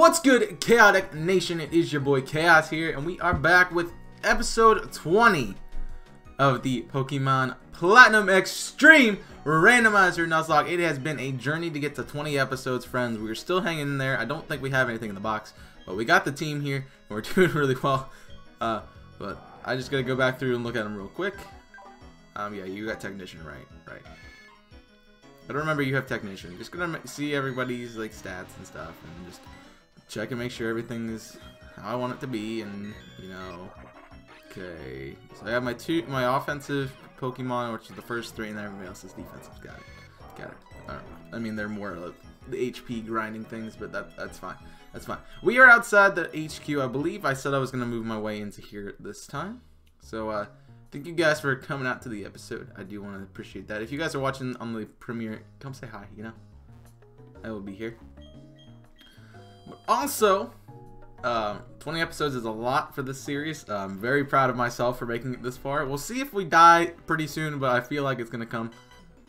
What's good, Chaotic Nation? It is your boy Chaos here, and we are back with episode 20 of the Pokemon Platinum Extreme Randomizer Nuzlocke. It has been a journey to get to 20 episodes, friends. We're still hanging in there. I don't think we have anything in the box, but we got the team here, and we're doing really well. Uh, but I just gotta go back through and look at them real quick. Um, yeah, you got Technician, right? Right. But remember, you have Technician. Just gonna see everybody's like stats and stuff, and just check and make sure everything is how I want it to be, and you know. Okay, so I have my two, my offensive Pokemon, which is the first three, and then everybody else is defensive. Got it. Got it. I, I mean, they're more like the HP grinding things, but that that's fine. That's fine. We are outside the HQ. I believe I said I was gonna move my way into here this time. So, uh, thank you guys for coming out to the episode. I do want to appreciate that. If you guys are watching on the premiere, come say hi. You know, I will be here. Also, um, 20 episodes is a lot for this series. I'm very proud of myself for making it this far. We'll see if we die pretty soon, but I feel like it's gonna come.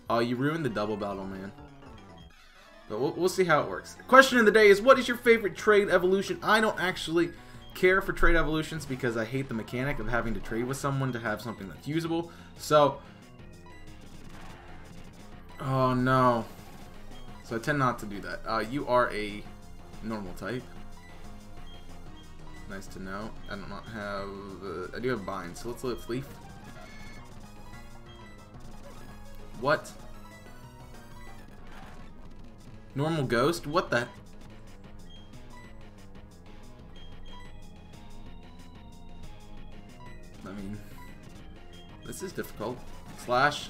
Oh, you ruined the double battle, man. But we'll, we'll see how it works. Question of the day is, what is your favorite trade evolution? I don't actually care for trade evolutions because I hate the mechanic of having to trade with someone to have something that's usable. So, oh no. So I tend not to do that. Uh, you are a normal type. Nice to know. I do not have. Uh, I do have bind, so let's let's leaf. What? Normal ghost? What the? I mean, this is difficult. Slash.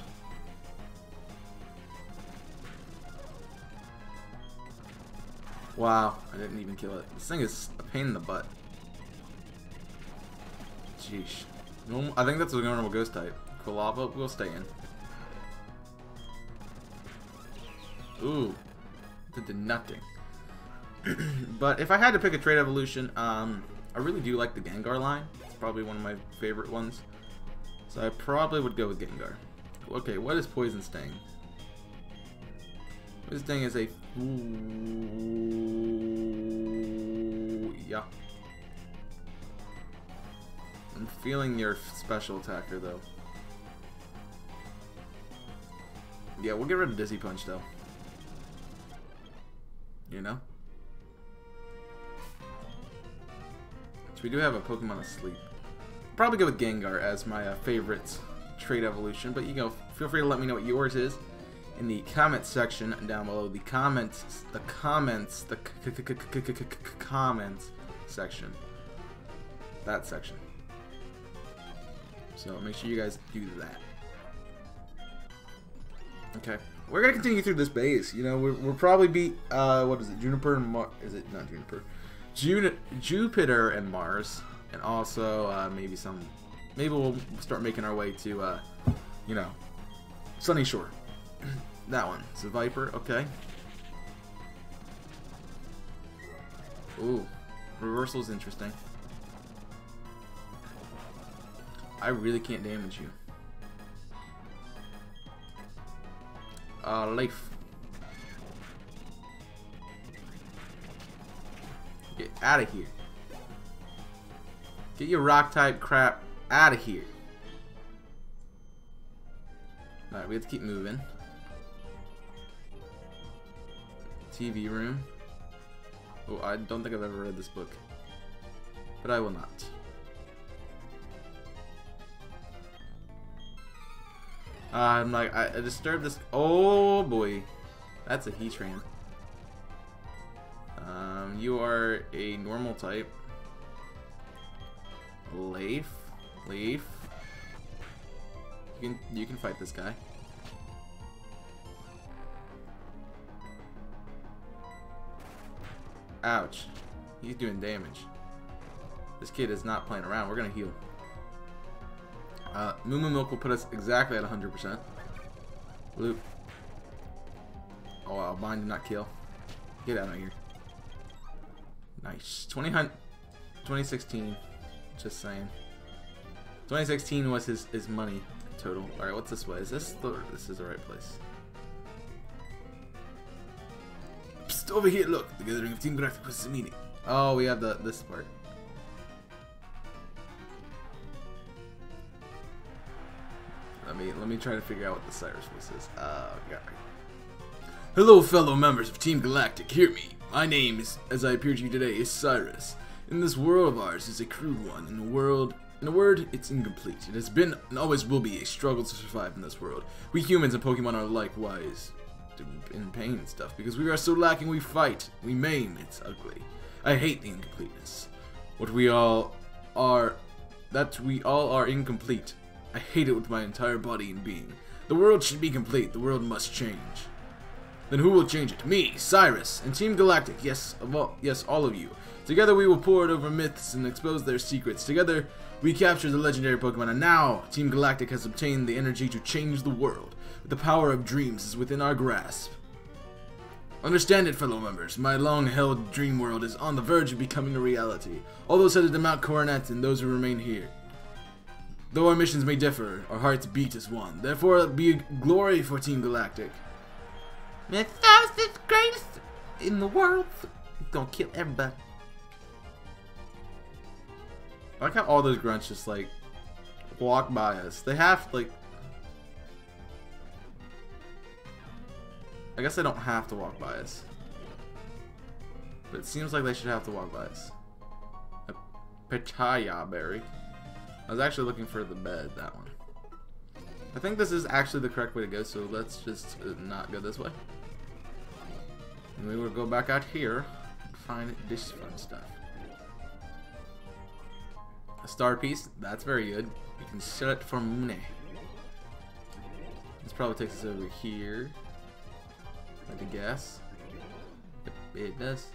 Wow, I didn't even kill it. This thing is a pain in the butt. Jeez. Normal, I think that's a normal ghost type. Quilava will stay in. Ooh. That did nothing. but if I had to pick a trade evolution, um, I really do like the Gengar line. It's probably one of my favorite ones. So I probably would go with Gengar. Okay, what is Poison Sting? Poison Sting is a... Ooh, yeah. I'm feeling your special attacker, though. Yeah, we'll get rid of Dizzy Punch, though. You know? So we do have a Pokemon asleep. Probably go with Gengar as my uh, favorite trait evolution, but you go. Feel free to let me know what yours is in the comments section down below. The comments, the comments, the comments section. That section. So make sure you guys do that. Okay. We're gonna continue through this base. You know, we're, we'll probably beat uh, what is it, Juniper and Mar? Is it not Juniper? Juni Jupiter and Mars, and also uh, maybe some. Maybe we'll start making our way to, uh, you know, Sunyshore. that one. It's a Viper. Okay. Ooh, reversal's interesting. I really can't damage you. Uh, Leaf. Get out of here. Get your rock type crap out of here. Alright, we have to keep moving. TV room. Oh, I don't think I've ever read this book. But I will not. Uh, I'm like, I, I disturbed this. Oh boy, that's a Heatran. Um, you are a normal type. Leaf, Leaf. You can you can fight this guy. Ouch, he's doing damage. This kid is not playing around. We're gonna heal. Uh, Moo Milk will put us exactly at 100%. Loop. Oh wow, mine did not kill. Get out of here. Nice. 20, 2016. Just saying. 2016 was his, his money total. Alright, what's this way? Is this the, this is the right place? Over here, look. The gathering of Team Galactic was meeting. Oh, we have the this part. Let me let me try to figure out what the Cyrus voice is. Uh, yeah. Hello, fellow members of Team Galactic. Hear me. My name is, as I appear to you today, is Cyrus. In this world of ours is a crude one. In a world, in a word, it's incomplete. It has been and always will be a struggle to survive in this world. We humans and Pokemon are likewise in pain and stuff because we are so lacking. We fight, we maim. It's ugly. I hate the incompleteness. What we all are, that we all are incomplete. I hate it with my entire body and being. The world should be complete. The world must change. Then who will change it? Me, Cyrus, and Team Galactic. Yes, all, yes, all of you. Together we will pour it over myths and expose their secrets. Together we capture the legendary Pokemon, and now Team Galactic has obtained the energy to change the world. The power of dreams is within our grasp. Understand it, fellow members. My long-held dream world is on the verge of becoming a reality. All those headed to Mount Coronet and those who remain here. Though our missions may differ, our hearts beat as one. Therefore, be glory for Team Galactic. Mythos is greatest in the world. He's gonna kill everybody. I like how all those grunts just like walk by us. They have like I guess they don't have to walk by us. But it seems like they should have to walk by us. A Petaya berry. I was actually looking for the bed, that one. I think this is actually the correct way to go, so let's just not go this way. And we will go back out here and find this fun stuff. A star piece, that's very good. You can sell it for money. This probably takes us over here. I guess. It does.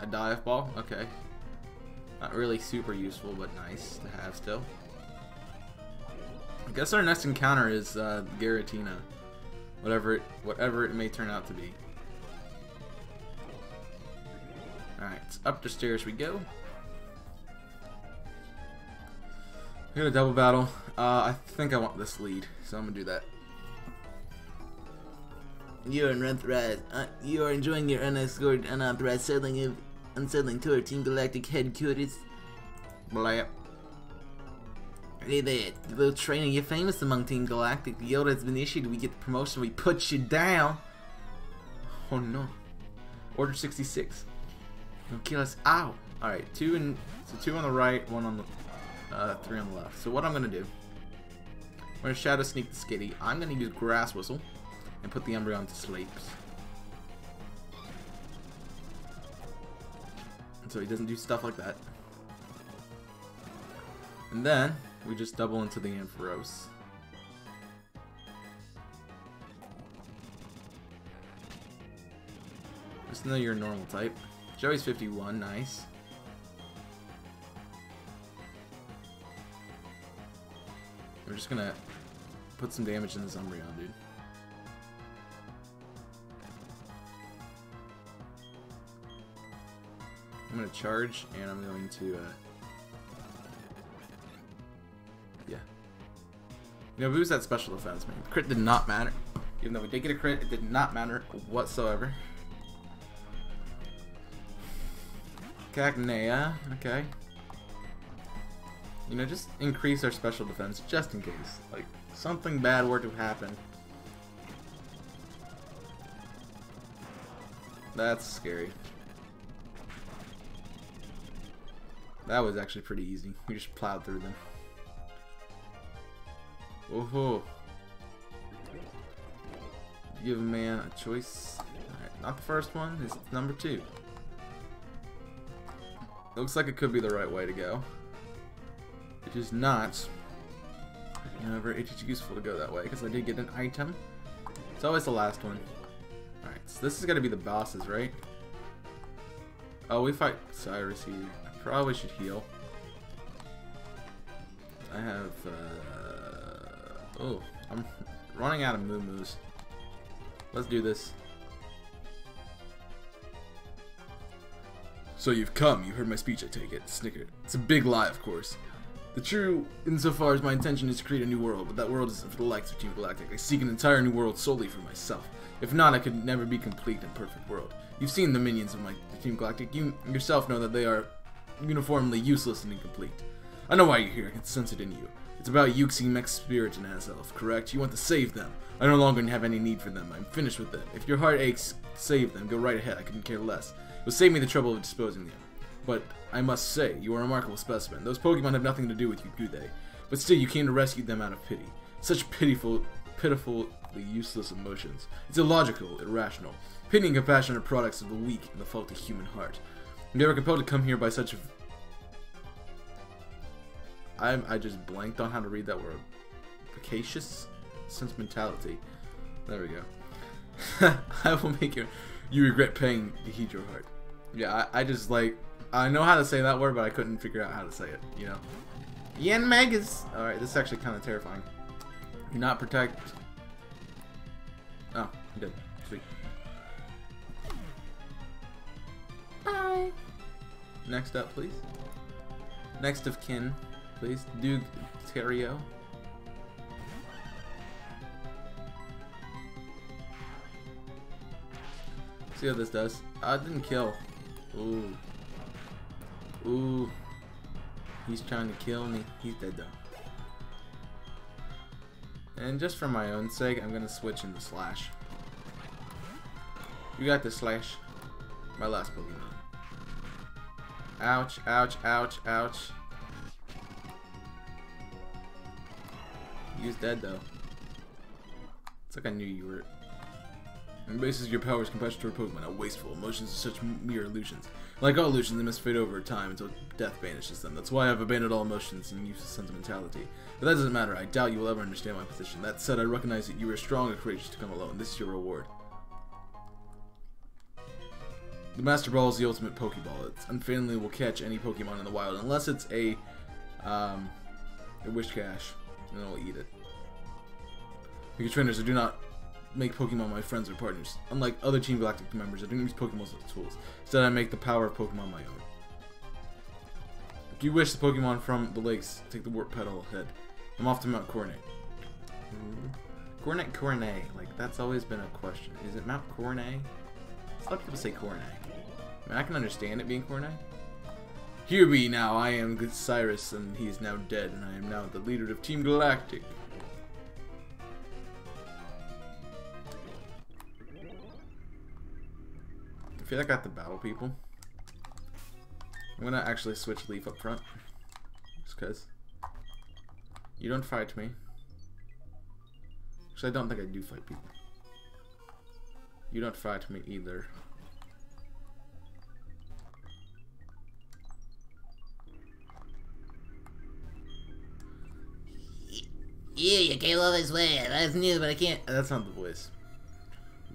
A dive ball? Okay. Not really super useful, but nice to have still. I guess our next encounter is uh, Giratina. Whatever it, whatever it may turn out to be. Alright, up the stairs we go. We got a double battle. Uh, I think I want this lead, so I'm gonna do that. You're unauthorized. Uh, you are enjoying your unescorted, unauthorized settling of unsettling tour Team Galactic headquarters. Blap. Hey there, little training. You're famous among Team Galactic. The order has been issued. We get the promotion. We put you down. Oh no. Order 66. Don't kill us. Ow. Alright, two and so two on the right, one on the uh, three on the left. So what I'm gonna do. I'm gonna shadow sneak the skitty. I'm gonna use grass whistle and put the Umbreon to sleep. So he doesn't do stuff like that. And then, we just double into the Ampharos. Just know you're a normal type. Joey's 51, nice. We're just gonna put some damage in this Umbreon, dude. I'm going to charge, and I'm going to, uh, yeah. You know, that special defense, man? Crit did not matter. Even though we did get a crit, it did not matter whatsoever. Cacnea, okay. You know, just increase our special defense, just in case. Like, something bad were to happen. That's scary. That was actually pretty easy. We just plowed through them. Oh Give a man a choice. Not the first one, it's number two. Looks like it could be the right way to go. It is not. However, it is useful to go that way because I did get an item. It's always the last one. Alright, so this is going to be the bosses, right? Oh, we fight Cyrus here. Probably should heal. I have, uh, oh, I'm running out of moo moos. Let's do this. So you've come, you heard my speech, I take it. Snicker. It's a big lie, of course. The true, insofar as my intention is to create a new world, but that world isn't for the likes of Team Galactic. I seek an entire new world solely for myself. If not, I could never be complete and perfect world. You've seen the minions of my Team Galactic. You yourself know that they are uniformly useless and incomplete. I know why you're here. I can sense it in you. It's about Uxie, Mech Spirit, and Azelf, correct? You want to save them. I no longer have any need for them. I'm finished with them. If your heart aches, save them. Go right ahead. I couldn't care less. It will save me the trouble of disposing them. But I must say, you are a remarkable specimen. Those Pokemon have nothing to do with you, do they? But still, you came to rescue them out of pity. Such pitiful, pitifully useless emotions. It's illogical, irrational. Pity and compassion are products of the weak and the faulty human heart. You are compelled to come here by such a... I I just blanked on how to read that word. Vacacious sentimentality. There we go. I will make you you regret paying to heed your heart. Yeah, I, I just like I know how to say that word, but I couldn't figure out how to say it, you know? Yanmagus! Alright, this is actually kind of terrifying. Do not protect... Oh, I did. Sweet. Next up, please. Next of kin, please. Duke Terrio. See how this does. It didn't kill. Ooh. Ooh. He's trying to kill me. He's dead though. And just for my own sake, I'm gonna switch into Slash. You got the Slash. My last Pokemon. Ouch, ouch, ouch, ouch. He's dead though. It's like I knew you were and bases your powers compassion toward Pokemon are wasteful. Emotions are such mere illusions. Like all illusions, they must fade over time until death banishes them. That's why I've abandoned all emotions and use of sentimentality. But that doesn't matter. I doubt you will ever understand my position. That said, I recognize that you are strong and courageous to come alone. This is your reward. The Master Ball is the ultimate Pokeball. It unfailingly will catch any Pokemon in the wild, unless it's a, um, a Whiscash, and it'll eat it. Because trainers, I do not make Pokemon my friends or partners. Unlike other Team Galactic members, I don't use Pokemon as tools. Instead, I make the power of Pokemon my own. If you wish the Pokemon from the lakes, take the warp petal ahead. I'm off to Mount Coronet. Coronet Coronet, like that's always been a question. Is it Mount Coronet? A lot of people say Coronet. I, mean, I can understand it being Coronet. Hear me now, I am Cyrus, and he is now dead, and I am now the leader of Team Galactic. I feel like I got the battle people. I'm gonna actually switch Leaf up front. Just cause. You don't fight me. Actually, I don't think I do fight people. You don't fight me either. Yeah, you came all this way. That's new, but I can't. That's not the voice.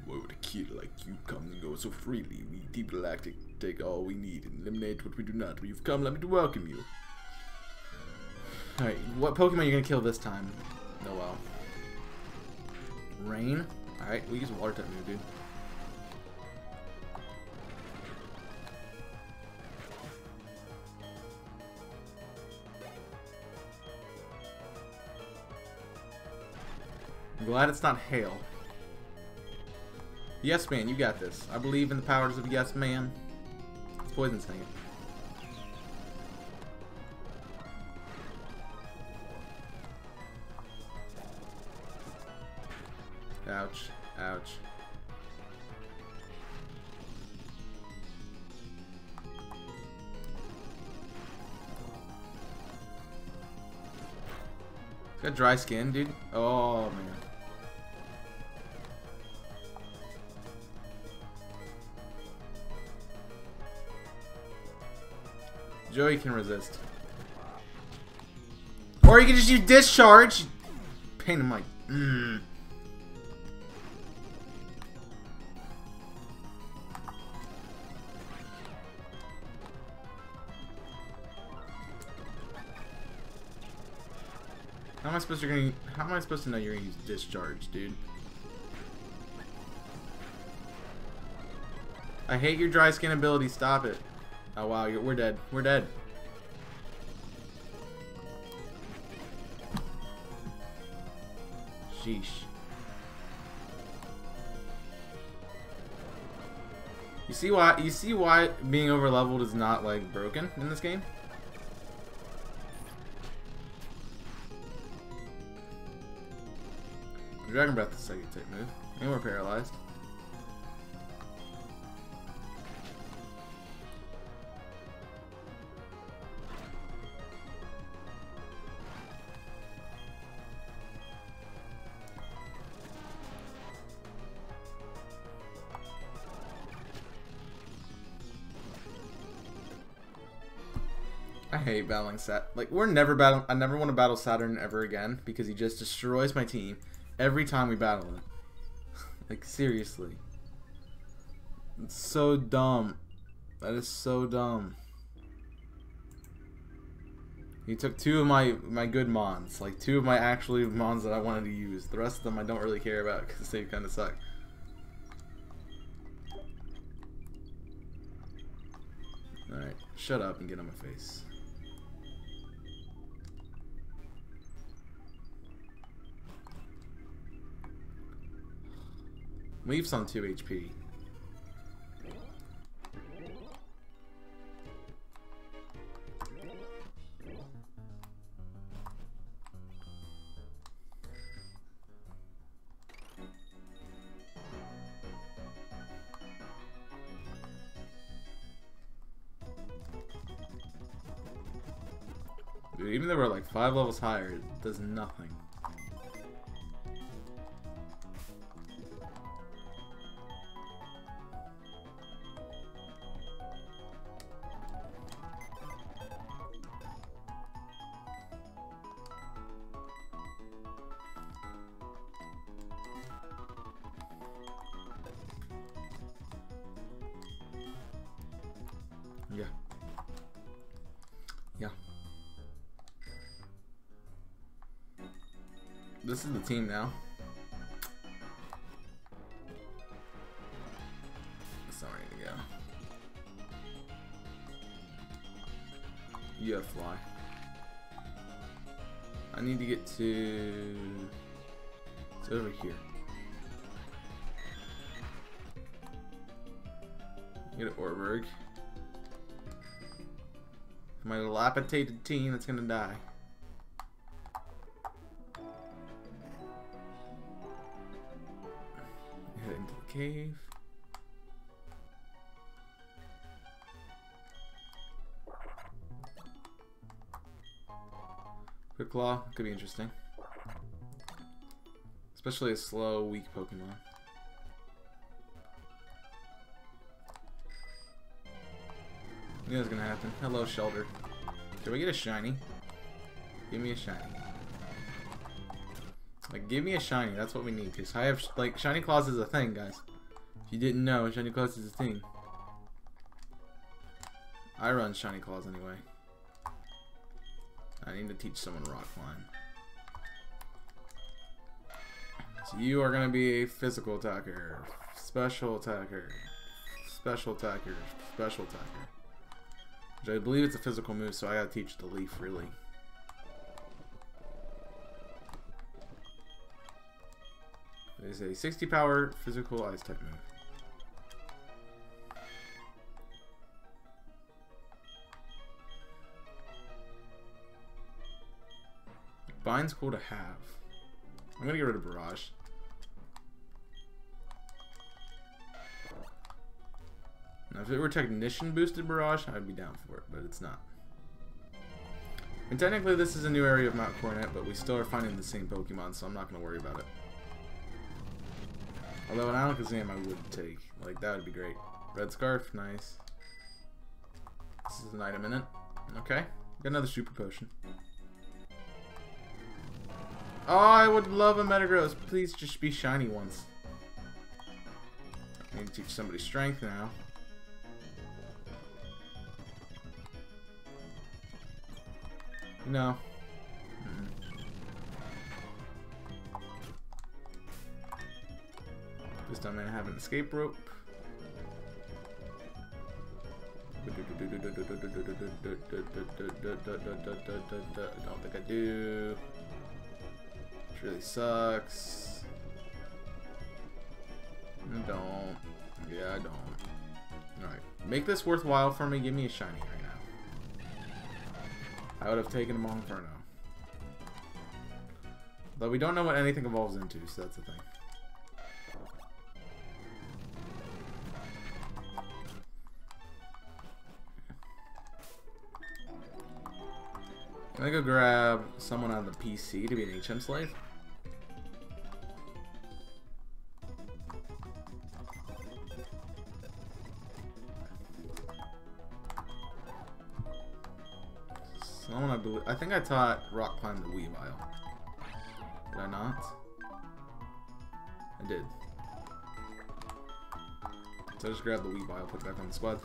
Why would a kid like you come and go so freely? We Deep Galactic take all we need and eliminate what we do not. You've come, let me to welcome you. Alright, what Pokemon are you gonna kill this time? Oh well. Rain? Alright, we use water type move, dude. I'm glad it's not hail. Yes, man, you got this. I believe in the powers of yes, man. It's poison snake. Ouch. Ouch. Got dry skin, dude. Oh, man. Joey can resist. Or you can just use discharge. Pain in my. Mm. How am I supposed to gonna, How am I supposed to know you're gonna use discharge, dude? I hate your dry skin ability. Stop it. Oh wow, we're dead. We're dead. Sheesh. You see why you see why being over leveled is not like broken in this game? Dragon Breath is a a tick move. And we're paralyzed. Hate battling Sat. Like we're never battle. I never want to battle Saturn ever again because he just destroys my team every time we battle him. like seriously, it's so dumb. That is so dumb. He took two of my my good mons, like two of my actually mons that I wanted to use. The rest of them I don't really care about because they kind of suck. Alright, shut up and get on my face. Leaf's on 2 HP. Dude, even though we're like five levels higher, it does nothing. This is the team now. Sorry to go. You have fly. I need to get to... It's over here. Get an Orberg. My dilapidated team that's gonna die. Cave. Quick Claw could be interesting. Especially a slow, weak Pokemon. Was gonna happen. Hello, Shellder. Did we get a shiny? Give me a shiny. Like, give me a shiny. That's what we need. Cause I have like shiny claws is a thing, guys. If you didn't know, shiny claws is a thing. I run shiny claws anyway. I need to teach someone rock climb. So you are gonna be a physical attacker, special attacker, special attacker, special attacker. Which I believe it's a physical move, so I gotta teach the leaf, really. It is a 60 power physical ice type move. Bind's cool to have. I'm gonna get rid of Barrage. Now, if it were Technician boosted Barrage, I'd be down for it, but it's not. And technically, this is a new area of Mount Coronet, but we still are finding the same Pokemon, so I'm not to worry about it. Although an Alakazam I would take. Like, that would be great. Red Scarf, nice. This is an item in it. Okay. Got another Super Potion. Oh, I would love a Metagross. Please just be shiny once. I need to teach somebody Strength now. No. This time I have an escape rope. Don't think I do. Which really sucks. I don't. Yeah, I don't. Alright. Make this worthwhile for me. Give me a shiny right now. I would have taken him on Inferno. Though we don't know what anything evolves into, so that's the thing. I'm go grab someone on the PC to be an HM slave. Someone I believe I think I taught rock climb the Weavile. Did I not? I did. So I just grab the Weavile, put it back on the squad.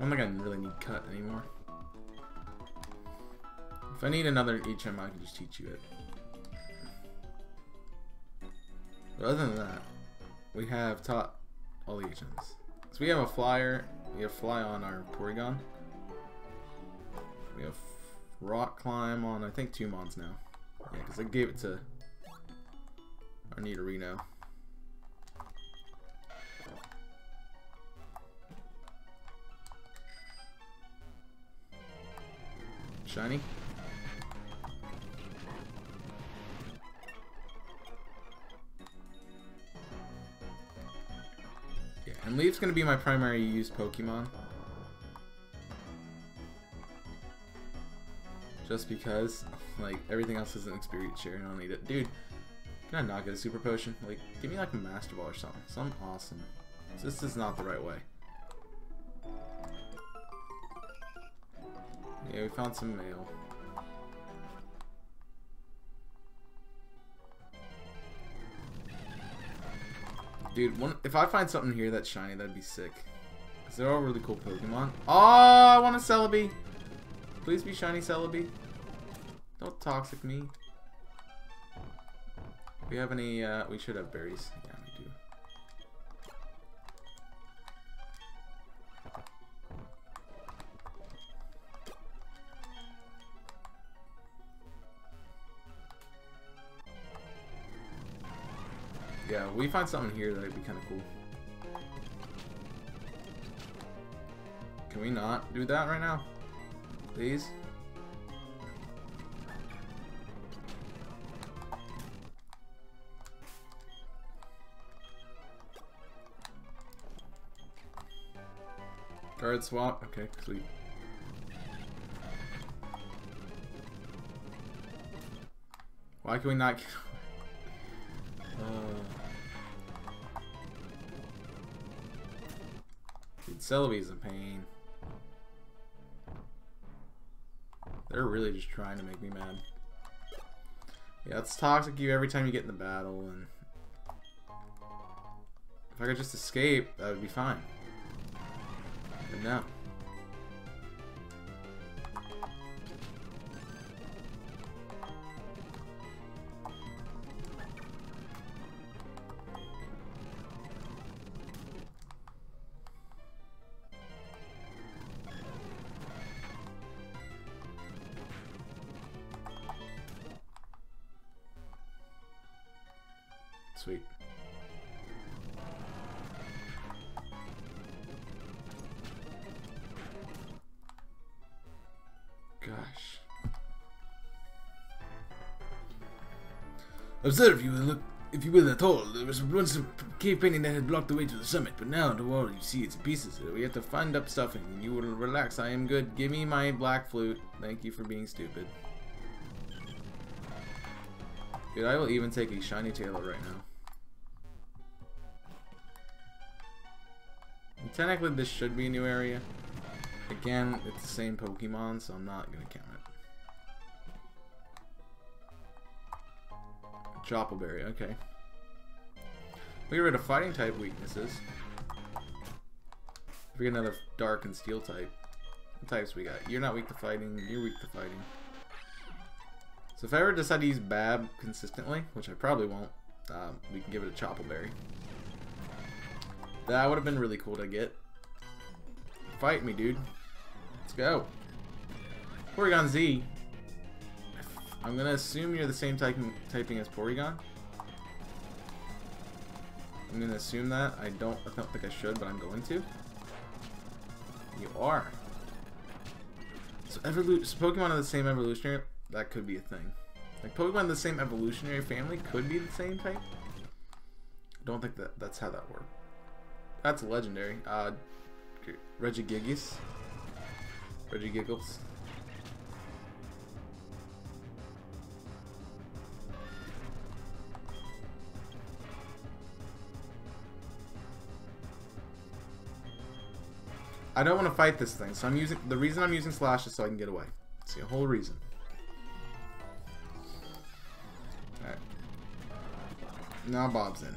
I don't think I really need cut anymore. If I need another HM, I can just teach you it. But other than that, we have taught all the HMs. So we have a flyer, we have fly on our Porygon. We have rock climb on, I think, two mons now. Yeah, because I gave it to our Nidorino. Shiny. Yeah, and Leaf's gonna be my primary use Pokemon. Just because, like, everything else is an experience share and I don't need it. Dude, can I not get a super potion? Like, give me like a Master Ball or something. Something awesome. This is not the right way. Yeah, we found some mail. Dude, one, if I find something here that's shiny, that'd be sick. Because they're all really cool Pokemon. Oh, I want a Celebi. Please be shiny Celebi. Don't toxic me. We have any, uh, we should have berries. We find something here that'd be kind of cool. Can we not do that right now? Please? Guard swap? Okay, sweet. Why can we not. Uh, Celebi's a pain. They're really just trying to make me mad. Yeah, it's toxic you every time you get in the battle, and if I could just escape, that would be fine. But no. Sweet. Gosh. Observe, you look, if you will at all. There was once a cave painting that had blocked the way to the summit, but now the wall you see it's pieces. We have to find up stuffing, and you will relax. I am good. Give me my black flute. Thank you for being stupid. Dude, I will even take a shiny Taillow right now. Technically, this should be a new area. Again, it's the same Pokemon, so I'm not going to count it. Chople Berry, okay. We get rid of fighting type weaknesses. We get another dark and steel type. What types we got? You're not weak to fighting. You're weak to fighting. So if I ever decide to use Bab consistently, which I probably won't, um, we can give it a Chople Berry. That would have been really cool to get. Fight me, dude. Let's go. Porygon Z. I'm gonna assume you're the same typing, typing as Porygon. I'm gonna assume that. I don't I don't think I should, but I'm going to. You are. So so Pokemon are the same evolutionary that could be a thing. Like Pokemon the same evolutionary family could be the same type. I don't think that that's how that works. That's legendary. Uh Regigigas. Regigiggles. I don't want to fight this thing, so I'm using the reason I'm using slash is so I can get away. That's the whole reason. Alright. Now Bob's in.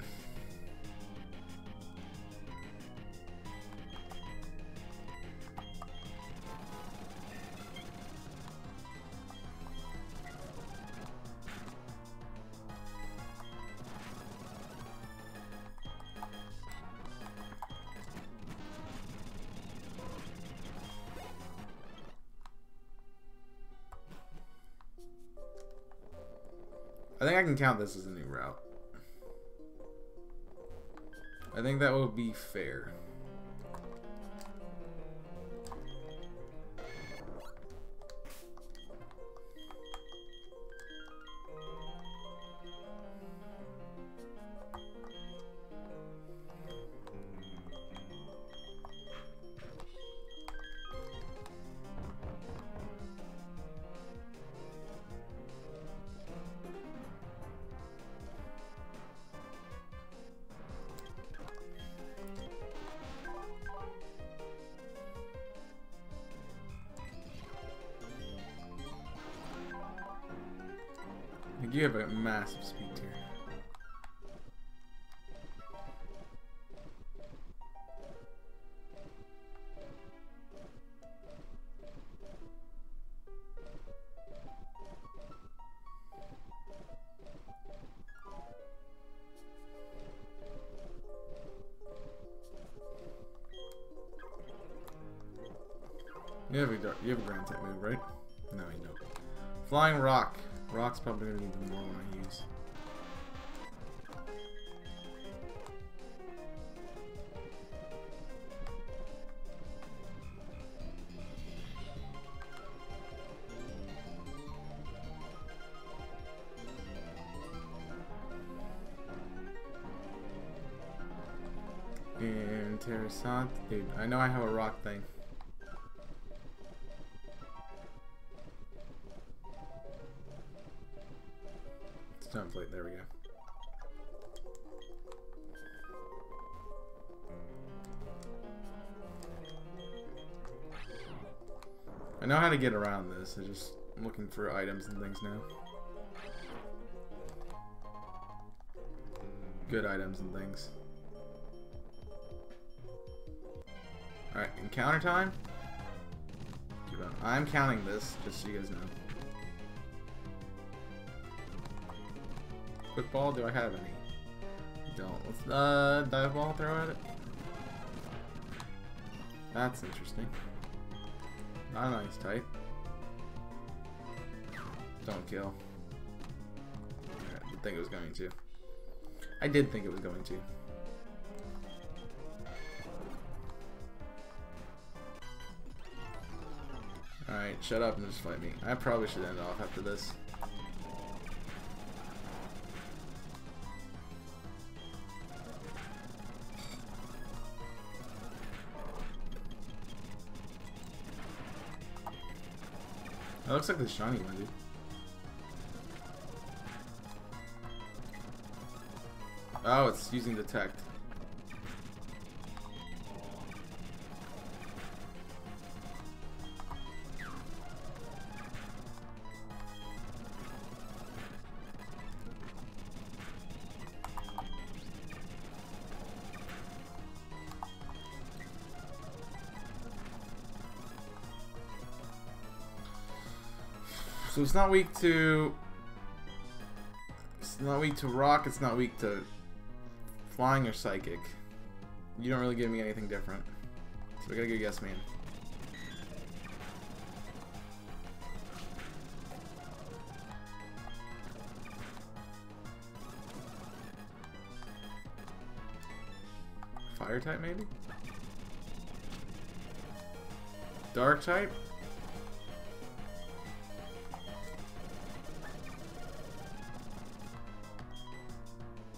I can count this as a new route. I think that would be fair. You have a massive speed tier. Interessant. Dude, I know I have a rock thing. template. There we go. I know how to get around this. I'm just looking for items and things now. Good items and things. Alright, encounter time. I'm counting this, just so you guys know. Quick ball, do I have any? Don't. Let's uh dive ball throw at it. That's interesting. Not a nice type. Don't kill. I didn't think it was going to. I did think it was going to. Shut up and just fight me. I probably should end off after this. That looks like the shiny one, dude. Oh, it's using detect. So it's not weak to... It's not weak to rock, it's not weak to flying or psychic. You don't really give me anything different. So we gotta go yes man. Fire type maybe? Dark type?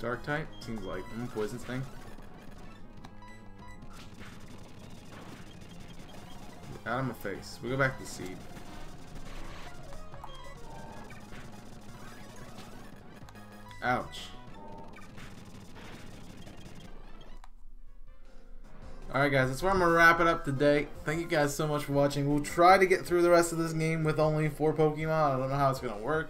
Dark type? Seems like mm, poison thing. Out of my face. We go back to seed. Ouch. Alright guys, that's where I'm going to wrap it up today. Thank you guys so much for watching. We'll try to get through the rest of this game with only four Pokemon. I don't know how it's going to work.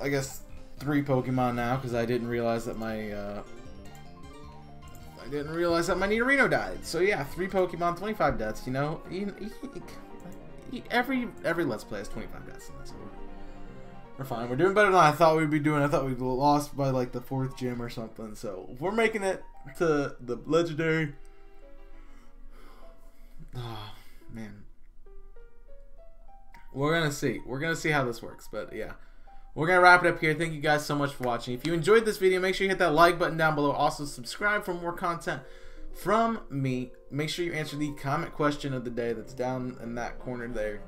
I guess three Pokemon now because I didn't realize that my uh, I didn't realize that my Nidorino died. So yeah, three Pokemon, 25 deaths. You know, every every Let's Play has 25 deaths. So we're fine. We're doing better than I thought we'd be doing. I thought we'd lost by like the fourth gym or something. So we're making it to the legendary. Oh man, we're gonna see. We're gonna see how this works. But yeah. We're going to wrap it up here. Thank you guys so much for watching. If you enjoyed this video, make sure you hit that like button down below. Also, subscribe for more content from me. Make sure you answer the comment question of the day that's down in that corner there,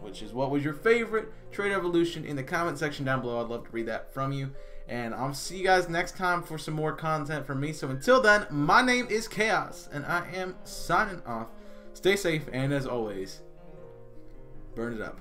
which is what was your favorite trade evolution in the comment section down below. I'd love to read that from you. And I'll see you guys next time for some more content from me. So until then, my name is Chaos, and I am signing off. Stay safe, and as always, burn it up.